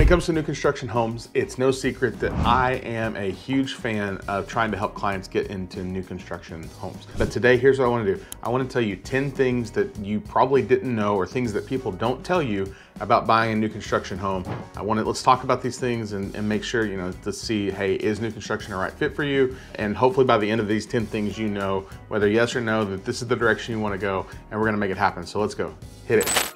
When it comes to new construction homes, it's no secret that I am a huge fan of trying to help clients get into new construction homes. But today, here's what I wanna do. I wanna tell you 10 things that you probably didn't know or things that people don't tell you about buying a new construction home. I wanna, let's talk about these things and, and make sure, you know, to see, hey, is new construction a right fit for you? And hopefully by the end of these 10 things, you know whether yes or no, that this is the direction you wanna go and we're gonna make it happen. So let's go, hit it.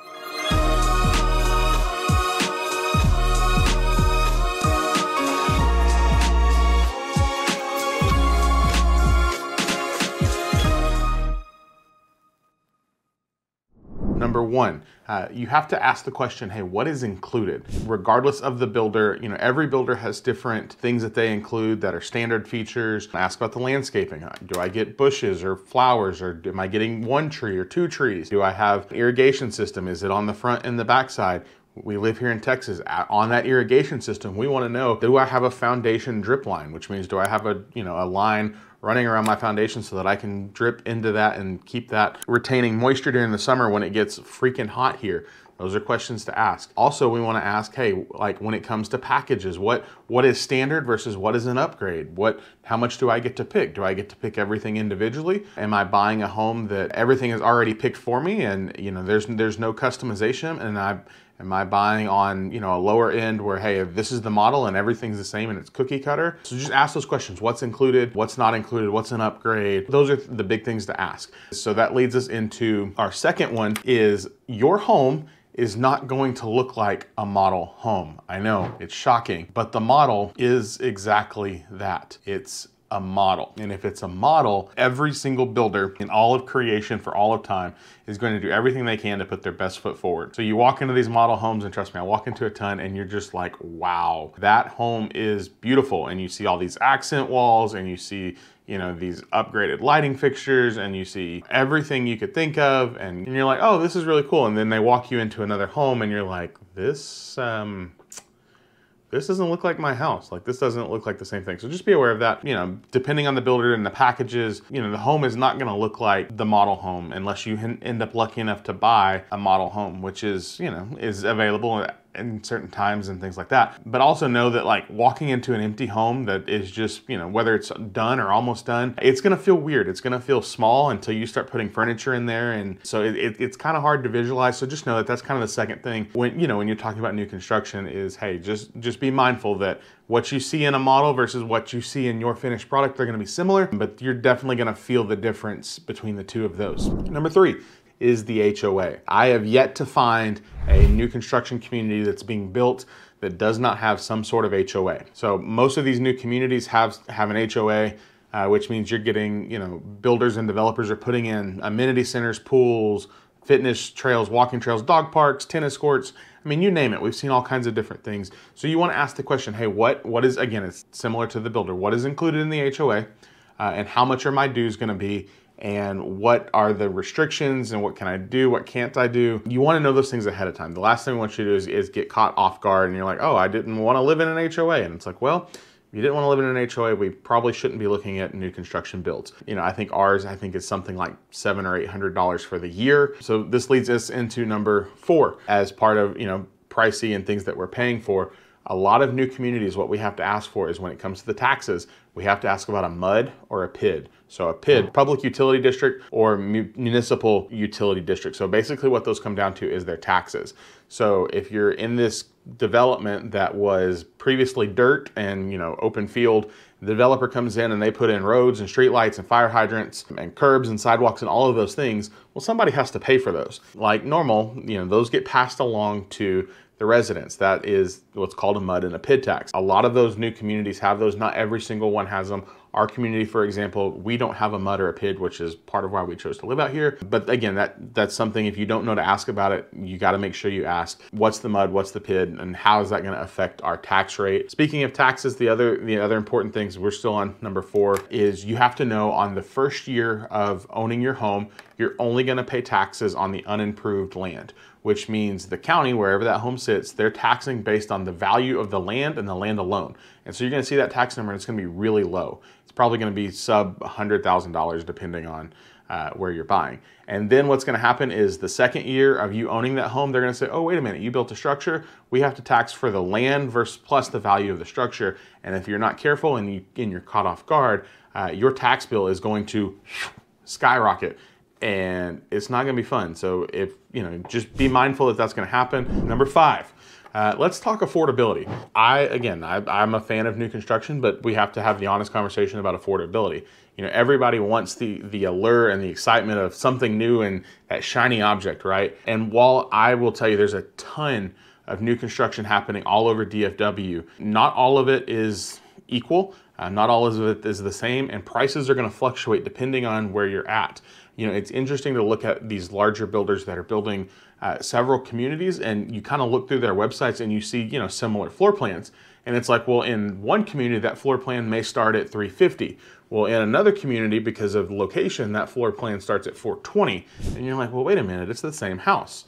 One, uh, you have to ask the question, hey, what is included? Regardless of the builder, you know, every builder has different things that they include that are standard features. Ask about the landscaping. Uh, do I get bushes or flowers or am I getting one tree or two trees? Do I have irrigation system? Is it on the front and the back side? We live here in Texas. On that irrigation system, we want to know, do I have a foundation drip line? Which means do I have a, you know, a line running around my foundation so that I can drip into that and keep that retaining moisture during the summer when it gets freaking hot here. Those are questions to ask. Also, we want to ask, hey, like when it comes to packages, what what is standard versus what is an upgrade? What how much do I get to pick? Do I get to pick everything individually? Am I buying a home that everything is already picked for me and you know there's there's no customization and I Am I buying on, you know, a lower end where, hey, this is the model and everything's the same and it's cookie cutter? So just ask those questions. What's included? What's not included? What's an upgrade? Those are the big things to ask. So that leads us into our second one is your home is not going to look like a model home. I know it's shocking, but the model is exactly that. It's a model. And if it's a model, every single builder in all of creation for all of time is going to do everything they can to put their best foot forward. So you walk into these model homes, and trust me, I walk into a ton, and you're just like, wow, that home is beautiful. And you see all these accent walls, and you see you know, these upgraded lighting fixtures and you see everything you could think of and, and, you're like, oh, this is really cool. And then they walk you into another home and you're like, this, um, this doesn't look like my house. Like this doesn't look like the same thing. So just be aware of that. You know, depending on the builder and the packages, you know, the home is not gonna look like the model home unless you end up lucky enough to buy a model home, which is, you know, is available in certain times and things like that. But also know that like walking into an empty home that is just, you know, whether it's done or almost done, it's gonna feel weird. It's gonna feel small until you start putting furniture in there. And so it, it, it's kind of hard to visualize. So just know that that's kind of the second thing when, you know, when you're talking about new construction is, hey, just, just be mindful that what you see in a model versus what you see in your finished product, they're gonna be similar, but you're definitely gonna feel the difference between the two of those. Number three, is the HOA. I have yet to find a new construction community that's being built that does not have some sort of HOA. So most of these new communities have, have an HOA, uh, which means you're getting, you know, builders and developers are putting in amenity centers, pools, fitness trails, walking trails, dog parks, tennis courts. I mean, you name it. We've seen all kinds of different things. So you want to ask the question, hey, what what is again? It's similar to the builder. What is included in the HOA, uh, and how much are my dues going to be? And what are the restrictions and what can I do, what can't I do. You want to know those things ahead of time. The last thing we want you to do is, is get caught off guard and you're like, oh, I didn't want to live in an HOA. And it's like, well, if you didn't want to live in an HOA, we probably shouldn't be looking at new construction builds. You know, I think ours, I think is something like seven or eight hundred dollars for the year. So this leads us into number four as part of, you know, pricey and things that we're paying for. A lot of new communities, what we have to ask for is when it comes to the taxes, we have to ask about a MUD or a PID. So a PID, public utility district or municipal utility district. So basically what those come down to is their taxes. So if you're in this development that was previously dirt and you know open field, the developer comes in and they put in roads and streetlights and fire hydrants and curbs and sidewalks and all of those things. Well, somebody has to pay for those. Like normal, you know, those get passed along to the residents. That is what's called a MUD and a PID tax. A lot of those new communities have those. Not every single one has them. Our community, for example, we don't have a MUD or a PID, which is part of why we chose to live out here. But again, that that's something if you don't know to ask about it, you got to make sure you ask what's the MUD, what's the PID, and how is that going to affect our tax rate. Speaking of taxes, the other the other important things we're still on number four is you have to know on the first year of owning your home, you're only going to pay taxes on the unimproved land which means the county, wherever that home sits, they're taxing based on the value of the land and the land alone. And so you're gonna see that tax number and it's gonna be really low. It's probably gonna be sub $100,000 depending on uh, where you're buying. And then what's going to happen is the second year of you owning that home, they're going to say, oh, wait a minute, you built a structure. We have to tax for the land versus plus the value of the structure. And if you're not careful and, you, and you're caught off guard, uh, your tax bill is going to skyrocket and it's not going to be fun. So if, you know, just be mindful that that's going to happen. Number five, uh, let's talk affordability. I, again, I, I'm a fan of new construction, but we have to have the honest conversation about affordability. You know, everybody wants the, the allure and the excitement of something new and that shiny object, right? And while I will tell you there's a ton of new construction happening all over DFW, not all of it is equal. Uh, not all of it is the same, and prices are going to fluctuate depending on where you're at. You know, it's interesting to look at these larger builders that are building uh, several communities, and you kind of look through their websites and you see, you know, similar floor plans. And it's like, well, in one community, that floor plan may start at 350. Well, in another community, because of location, that floor plan starts at 420. And you're like, well, wait a minute, it's the same house.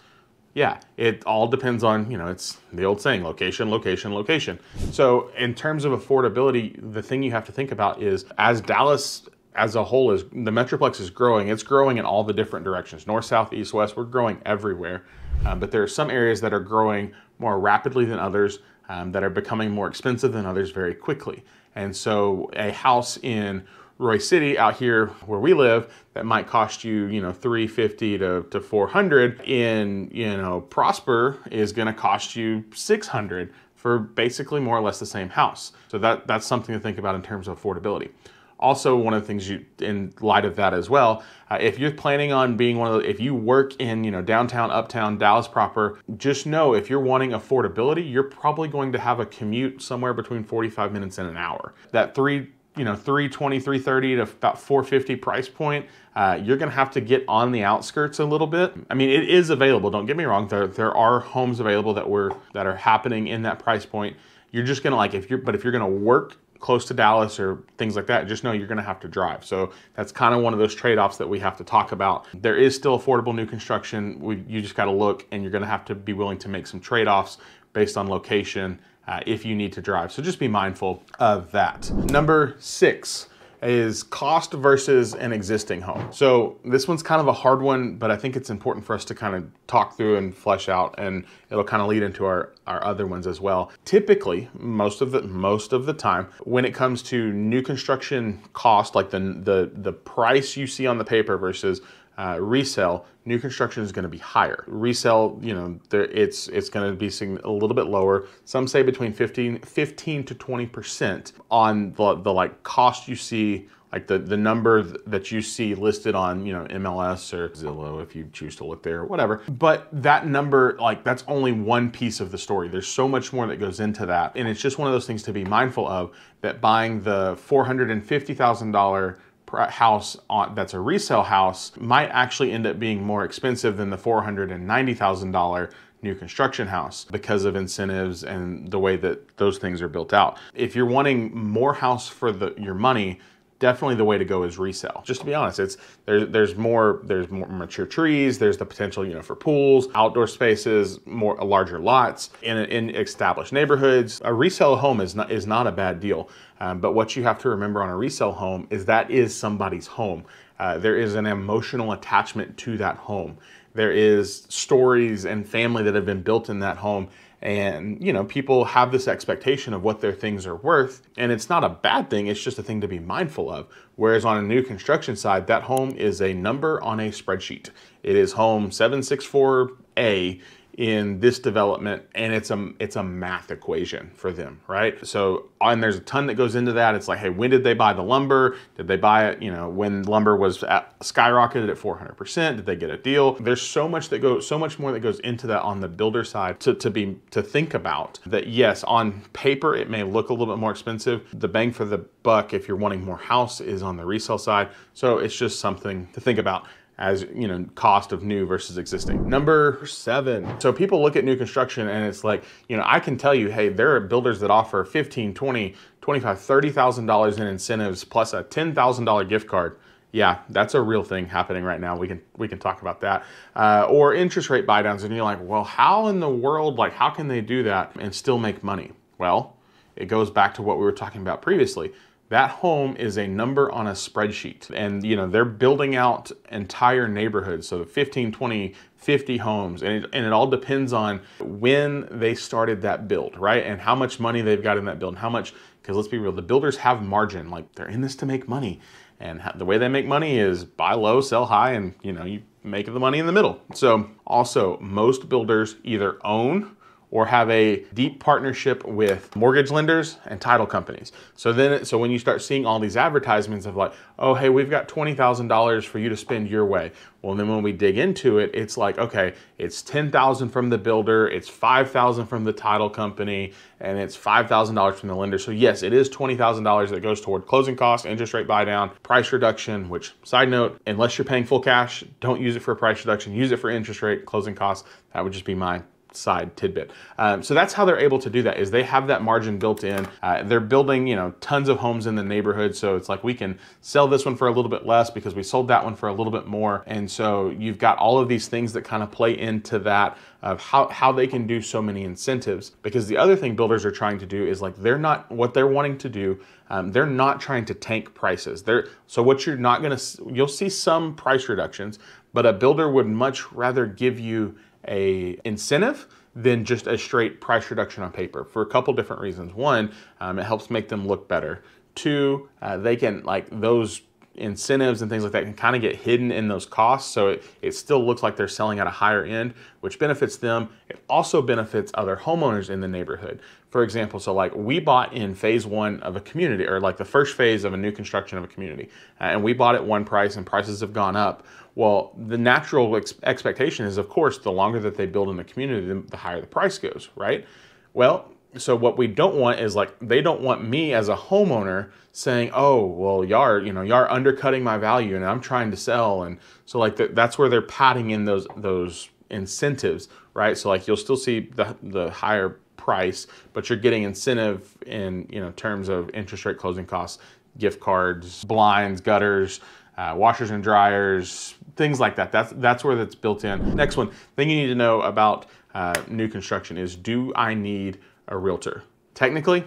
Yeah, it all depends on, you know, it's the old saying, location, location, location. So in terms of affordability, the thing you have to think about is as Dallas as a whole is the metroplex is growing it's growing in all the different directions north south east west we're growing everywhere um, but there are some areas that are growing more rapidly than others um, that are becoming more expensive than others very quickly and so a house in Royse City out here where we live that might cost you, you know, 350 to, to 400 in, you know, Prosper is going to cost you 600 for basically more or less the same house. So that that's something to think about in terms of affordability. Also, one of the things you, in light of that as well, uh, if you're planning on being one of the, if you work in, you know, downtown, uptown, Dallas proper, just know if you're wanting affordability, you're probably going to have a commute somewhere between 45 minutes and an hour. That three, you know, 320, 330 to about 450 price point, uh, you're going to have to get on the outskirts a little bit. I mean, it is available. Don't get me wrong. There, there are homes available that were, that are happening in that price point. You're just going to like, if you're, but if you're going to work close to Dallas or things like that, just know you're going to have to drive. So that's kind of one of those trade-offs that we have to talk about. There is still affordable new construction. We, you just got to look and you're going to have to be willing to make some trade-offs based on location uh, if you need to drive. So just be mindful of that. Number six, is cost versus an existing home. So this one's kind of a hard one, but I think it's important for us to kind of talk through and flesh out and it'll kind of lead into our, our other ones as well. Typically, most of the most of the time, when it comes to new construction cost, like the the the price you see on the paper versus uh, resale, new construction is going to be higher. Resale, you know, there, it's it's going to be a little bit lower. Some say between 15, 15 to 20% on the, the like cost you see like the, the number that you see listed on you know MLS or Zillow if you choose to look there or whatever. But that number, like that's only one piece of the story. There's so much more that goes into that. And it's just one of those things to be mindful of that buying the $450,000 house on, that's a resale house might actually end up being more expensive than the $490,000 new construction house because of incentives and the way that those things are built out. If you're wanting more house for the, your money, definitely the way to go is resell. Just to be honest, it's there's there's more there's more mature trees. There's the potential you know for pools, outdoor spaces, more larger lots in in established neighborhoods. A resale home is not is not a bad deal. Um, but what you have to remember on a resale home is that is somebody's home. Uh, there is an emotional attachment to that home. There is stories and family that have been built in that home and, you know, people have this expectation of what their things are worth. And it's not a bad thing, it's just a thing to be mindful of. Whereas on a new construction side, that home is a number on a spreadsheet. It is home 764A in this development and it's a it's a math equation for them right? So and there's a ton that goes into that. It's like hey when did they buy the lumber? Did they buy it you know when lumber was at, skyrocketed at 400% did they get a deal? There's so much that goes so much more that goes into that on the builder side to, to be to think about that yes on paper it may look a little bit more expensive. The bang for the buck if you're wanting more house is on the resale side. So it's just something to think about as you know cost of new versus existing. Number seven. So people look at new construction and it's like you know i can tell you hey there are builders that offer 15 20 25 30 thousand dollars in incentives plus a ten thousand dollar gift card. Yeah that's a real thing happening right now. We can we can talk about that. Uh, or interest rate buy downs and you're like well how in the world like how can they do that and still make money? Well it goes back to what we were talking about previously that home is a number on a spreadsheet. And you know they're building out entire neighborhoods so 15 20 50 homes. And it, and it all depends on when they started that build right? And how much money they've got in that build. And how much because let's be real the builders have margin. Like they're in this to make money. And the way they make money is buy low sell high and you know you make the money in the middle. So also most builders either own or have a deep partnership with mortgage lenders and title companies. So then, so when you start seeing all these advertisements of like, oh, hey, we've got $20,000 for you to spend your way. Well, then when we dig into it, it's like, okay, it's 10,000 from the builder, it's 5,000 from the title company, and it's $5,000 from the lender. So yes, it is $20,000 that goes toward closing costs, interest rate buy down, price reduction, which side note, unless you're paying full cash, don't use it for a price reduction, use it for interest rate, closing costs. That would just be my side tidbit. Um, so that's how they're able to do that is they have that margin built in. Uh, they're building, you know, tons of homes in the neighborhood. So it's like we can sell this one for a little bit less because we sold that one for a little bit more. And so you've got all of these things that kind of play into that of how, how they can do so many incentives. Because the other thing builders are trying to do is like they're not what they're wanting to do. Um, they're not trying to tank prices. They're so what you're not going to you'll see some price reductions, but a builder would much rather give you a incentive than just a straight price reduction on paper for a couple different reasons. One, um, it helps make them look better. Two, uh, they can like those incentives and things like that can kind of get hidden in those costs. So it, it still looks like they're selling at a higher end, which benefits them. It also benefits other homeowners in the neighborhood. For example, so like we bought in phase one of a community or like the first phase of a new construction of a community, uh, and we bought at one price and prices have gone up. Well, the natural ex- expectation is, of course, the longer that they build in the community, the, higher the price goes, right? Well, so what we don't want is like they don't want me as a homeowner saying, "Oh, well, y'all you know, y'all undercutting my value, and I'm trying to sell." And so like the, that's where they're padding in those those incentives, right? So like you'll still see the the higher price, but you're getting incentive in you know terms of interest rate closing costs, gift cards, blinds, gutters, uh, washers and dryers, things like that. That's, that's where that's built in. Next one, thing you need to know about uh, new construction is do I need a realtor? Technically,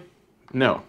no.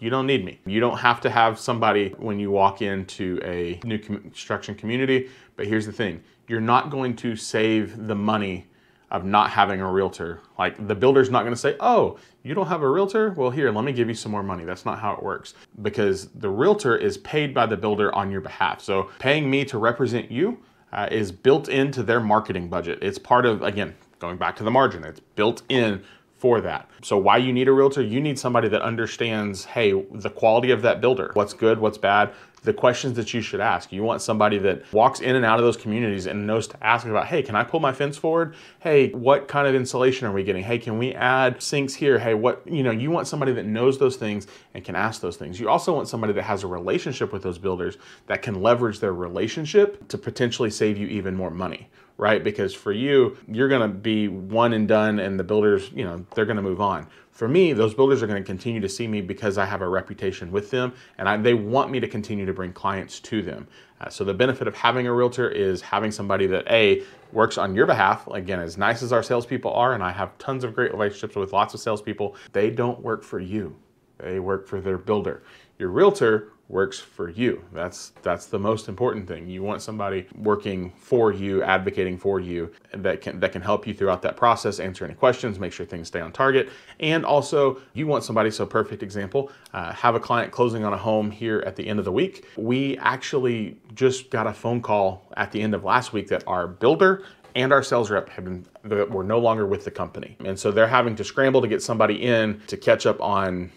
You don't need me. You don't have to have somebody when you walk into a new construction community, but here's the thing. You're not going to save the money of not having a realtor. Like the builder's not going to say, "Oh, you don't have a realtor? Well, here, let me give you some more money." That's not how it works because the realtor is paid by the builder on your behalf. So, paying me to represent you uh, is built into their marketing budget. It's part of again, going back to the margin. It's built in for that. So why you need a realtor? You need somebody that understands, hey, the quality of that builder. What's good, what's bad, the questions that you should ask. You want somebody that walks in and out of those communities and knows to ask about, hey, can I pull my fence forward? Hey, what kind of insulation are we getting? Hey, can we add sinks here? Hey, what, you know, you want somebody that knows those things and can ask those things. You also want somebody that has a relationship with those builders that can leverage their relationship to potentially save you even more money right? Because for you, you're going to be one and done, and the builders, you know, they're going to move on. For me, those builders are going to continue to see me because I have a reputation with them and I, they want me to continue to bring clients to them. Uh, so the benefit of having a realtor is having somebody that A, works on your behalf. Again, as nice as our salespeople are, and I have tons of great relationships with lots of salespeople, they don't work for you. They work for their builder. Your realtor works for you. That's that's the most important thing. You want somebody working for you, advocating for you that can that can help you throughout that process, answer any questions, make sure things stay on target, and also you want somebody. So perfect example: uh, have a client closing on a home here at the end of the week. We actually just got a phone call at the end of last week that our builder and our sales rep have been were no longer with the company, and so they're having to scramble to get somebody in to catch up on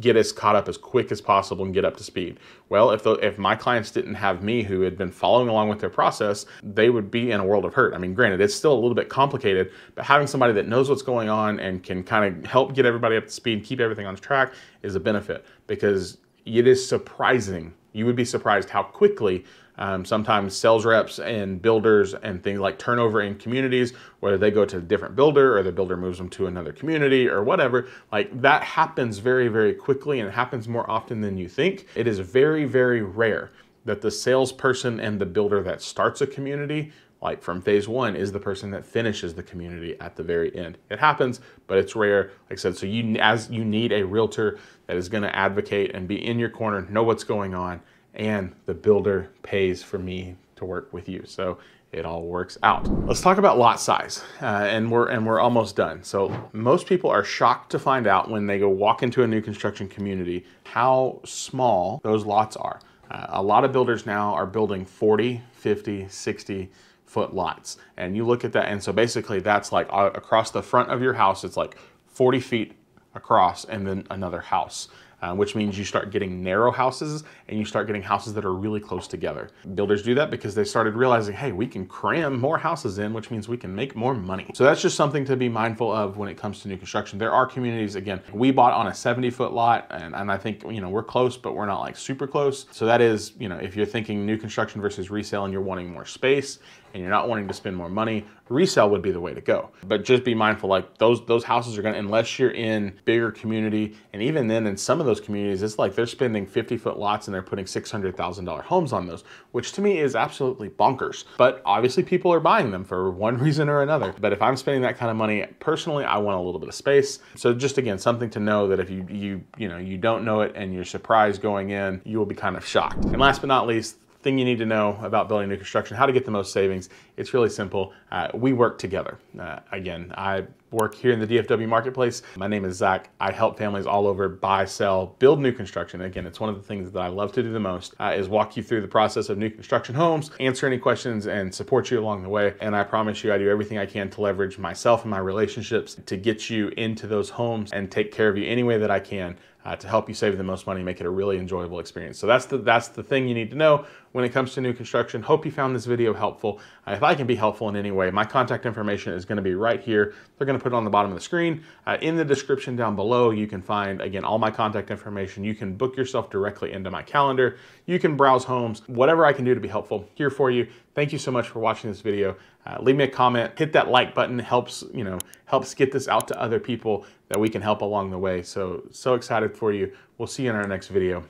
get us caught up as quick as possible and get up to speed. Well, if the, if my clients didn't have me who had been following along with their process, they would be in a world of hurt. I mean, granted, it's still a little bit complicated, but having somebody that knows what's going on and can kind of help get everybody up to speed, keep everything on track is a benefit because it is surprising. You would be surprised how quickly um, sometimes sales reps and builders and things like turnover in communities, whether they go to a different builder or the builder moves them to another community or whatever, like that happens very, very quickly and it happens more often than you think. It is very, very rare that the salesperson and the builder that starts a community like from phase one is the person that finishes the community at the very end. It happens, but it's rare. Like I said, so you as you need a realtor that is going to advocate and be in your corner, know what's going on, and the builder pays for me to work with you. So it all works out. Let's talk about lot size, uh, and we're and we're almost done. So most people are shocked to find out when they go walk into a new construction community how small those lots are. Uh, a lot of builders now are building 40, 50, 60 foot lots, and you look at that, and so basically that's like uh, across the front of your house, it's like 40 feet across, and then another house uh, which means you start getting narrow houses and you start getting houses that are really close together. Builders do that because they started realizing, hey, we can cram more houses in, which means we can make more money. So that's just something to be mindful of when it comes to new construction. There are communities, again, we bought on a 70 foot lot and, and I think, you know, we're close, but we're not like super close. So that is, you know, if you're thinking new construction versus resale and you're wanting more space and you're not wanting to spend more money, resale would be the way to go. But just be mindful, like those those houses are gonna, unless you're in bigger community, and even then in some of those communities, it's like they're spending 50 foot lots and they're putting $600,000 homes on those, which to me is absolutely bonkers. But obviously people are buying them for one reason or another. But if I'm spending that kind of money, personally, I want a little bit of space. So just again, something to know that if you you you know you don't know it and you're surprised going in, you will be kind of shocked. And last but not least, thing you need to know about building new construction, how to get the most savings. It's really simple. Uh, we work together. Uh, again, I work here in the DFW marketplace. My name is Zak. I help families all over buy, sell, build new construction. Again, it's one of the things that I love to do the most uh, is walk you through the process of new construction homes, answer any questions and support you along the way. And I promise you I do everything I can to leverage myself and my relationships to get you into those homes and take care of you any way that I can uh, to help you save the most money, make it a really enjoyable experience. So that's the that's the thing you need to know when it comes to new construction. Hope you found this video helpful. Uh, if I can be helpful in any way, my contact information is going to be right here. They're going to put it on the bottom of the screen. Uh, in the description down below, you can find again all my contact information. You can book yourself directly into my calendar. You can browse homes. Whatever I can do to be helpful here for you. Thank you so much for watching this video. Uh, leave me a comment, hit that like button. Helps you know helps get this out to other people that we can help along the way. So so excited for you. We'll see you in our next video.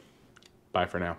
Bye for now.